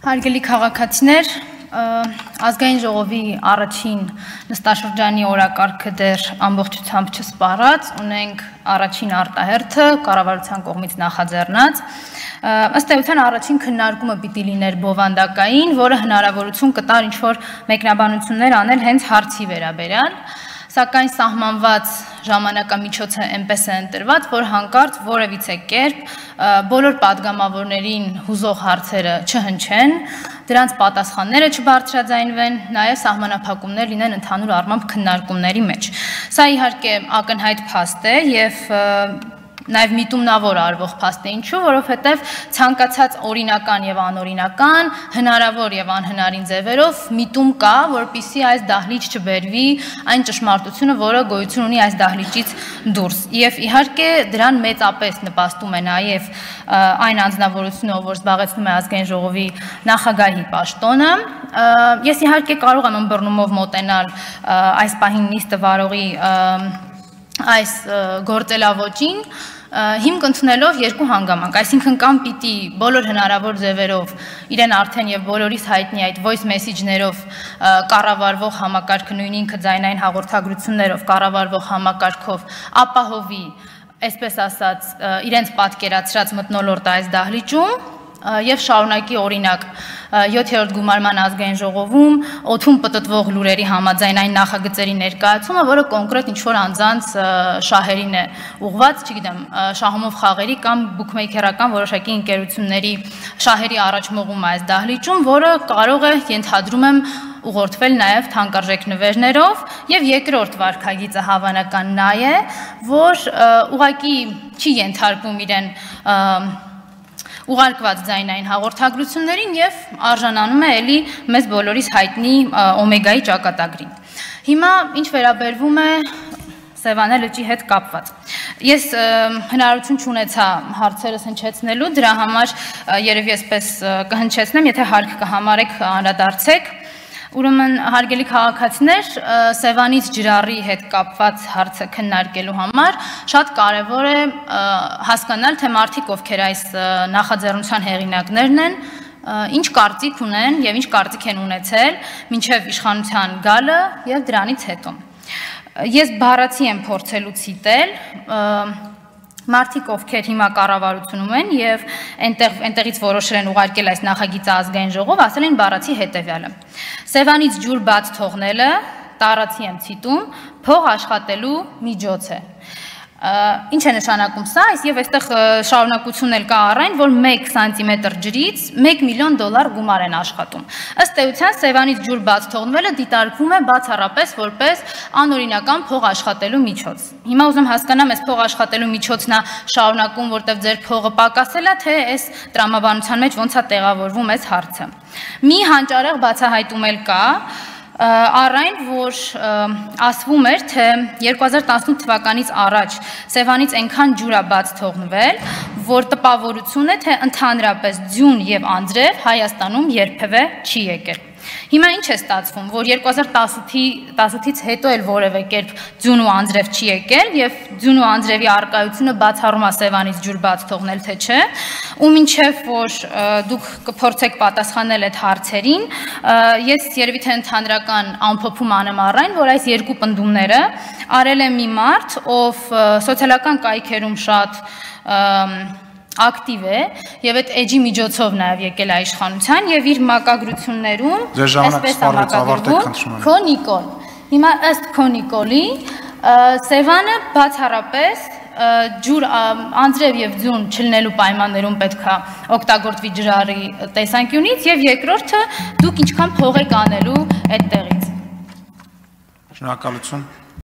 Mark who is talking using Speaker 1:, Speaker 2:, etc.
Speaker 1: Հարգելի քաղաքացիներ, ազգային ժողովի առաջին նստաշրջանի օրակարգը դեռ ամբողջությամբ չսպառած, ունենք առաջին արտահերթը կառավարության կողմից նախաձեռնած։ Ըստ էության առաջին քննարկումը պիտի լիներ բովանդակային, որը հնարավորություն կտար ինչ-որ մեկնաբանություններ անել հենց հարցի վերաբերյալ սակայն սահմանված ժամանակամիջոցը այնպես է ընտրված, որ հանկարծ որևիցե կերպ բոլոր падգամավորներին հուզող հարցերը չհնչեն, դրանց պատասխանները չբարձրաձայնվեն, նաև սահմանափակումներ լինեն ընդհանուր առմամբ քննարկումների մեջ։ Սա իհարկե ակնհայտ փաստ է եւ նաև միտումնավոր արվող փաստ է ինչու, որովհետև ցանկացած օրինական եւ անօրինական, հնարավոր եւ անհնարին ձևերով միտում կա, որpիսի այս դահլիճ չբերվի այն ճշմարտությունը, որը գոյություն ունի այս դահլիճից դուրս։ Եվ իհարկե դրան մեծապես նպաստում է նաև այն անձնավորությունը, որ զբաղեցնում է ազգային ժողովի նախագահի պաշտոնը։ Ես իհարկե կարող եմ ըմբռնումով մոտենալ այս պահին նիստը վարողի այս գործելավոճին, հիմք ընդունելով երկու հանգամանք, այսինքն կամ պիտի բոլոր հնարավոր ձևերով իրեն արդեն եւ բոլորիս հայտնի այդ voice message-ներով կառավարվող համակարգը նույն ինքը ձայնային հաղորդագրություններով կառավարվող համակարգով ապահովի այսպես ասած իրենց պատկերացրած մտնոլորտը այս դահլիճում եւ շարունակի օրինակ 7-րդ գումարման ազգային ժողովում օթում պտտվող լուրերի համաձայն այն նախագծերի ներկայացումը, որը կոնկրետ ինչ որ անձանց շահերին է ուղված, չգիտեմ, շահումով խաղերի կամ բուքմեյքերական որոշակի ընկերությունների շահերի առաջմողում այս դահլիճում, որը կարող է ենթադրում եմ ուղղորդվել նաև թանկարժեք նվերներով եւ երկրորդ վարկագիծը հավանական նա է, որ ուղակի չի ենթարկվում իրեն ուղարկված ձայնային հաղորդագրություններին եւ արժանանում է ելի մեզ բոլորիս հայտնի օմեգայի ճակատագրին։ Հիմա ինչ վերաբերվում է Սևանե լճի հետ կապված։ Ես հնարավորություն չունեցա հարցերս հնչեցնելու, դրա համար երևի այսպես կհնչեցնեմ, եթե հարկ կհամարեք անդրադարձեք Ուրեմն հարգելի քաղաքացիներ, Սևանից ջրառի հետ կապված հարցը քննարկելու համար շատ կարևոր է հասկանալ, թե մարդիկ ովքեր այս նախաձեռնության հեղինակներն են, ինչ կարծիք ունեն եւ ինչ կարծիք են ունեցել մինչեւ իշխանության գալը եւ դրանից հետո։ Ես բառացի եմ փորձելու ցիտել մարդիկ ովքեր հիմա կառավարությունում են եւ այնտեղ այնտեղից որոշել են ուղարկել այս նախագիծը ազգային ժողով, ասել են բառացի հետեւյալը. Սևանից ջուր բաց թողնելը տարածի եմ ցիտում, փող աշխատելու միջոց է։ Ինչ է նշանակում սա, այս եւ այստեղ շարունակությունն էլ կա առայն, որ 1 սանտիմետր ջրից 1 միլիոն դոլար գումար են աշխատում։ Ըստ էության Սևանից ջուր բաց թողնվելը դիտարկվում է բացառապես որպես անօրինական փող աշխատելու միջոց։ Հիմա ուզում հասկանամ, այս փող աշխատելու միջոցն է շարունակում, որտեվ ձեր փողը պակասել է, թե այս տրամաբանության մեջ ոնց է տեղավորվում այս հարցը։ Մի հանճարեղ բացահայտում էլ կա, առայն, որ ասվում էր, թե 2018 թվականից առաջ Սևանից այնքան ջուր է բաց թողնվել, որ տպավորություն է, թե ընդհանրապես ձյուն եւ անձրև Հայաստանում երբևէ չի եկել։ Հիմա ինչ է ստացվում, որ 2018-ի 18-ից հետո էլ որևէ կերպ ձյուն ու անձրև չի եկել եւ ձյուն ու անձրևի արկայությունը բացառում է Սևանից ջուր բաց թողնել թե չէ, ու մինչեւ որ դուք կփորձեք պատասխանել այդ հարցերին, ես երևի թե ընդհանրական ամփոփում անեմ առայն, որ այս երկու պնդումները արել է մի մարդ, ով սոցիալական կայքերում շատ ակտիվ է եւ այդ էջի միջոցով նաեւ եկել է իշխանության եւ իր մակագրություններում
Speaker 2: այսպես է մակագրվում
Speaker 1: քո Նիկոլ հիմա ըստ քո Նիկոլի Սևանը բացառապես ջուր անձրև եւ ձյուն չլնելու պայմաններում պետքա օգտագործվի ջրարի տեսանկյունից եւ երկրորդը դուք ինչքան փող եք անելու այդ տեղից
Speaker 2: Շնորհակալություն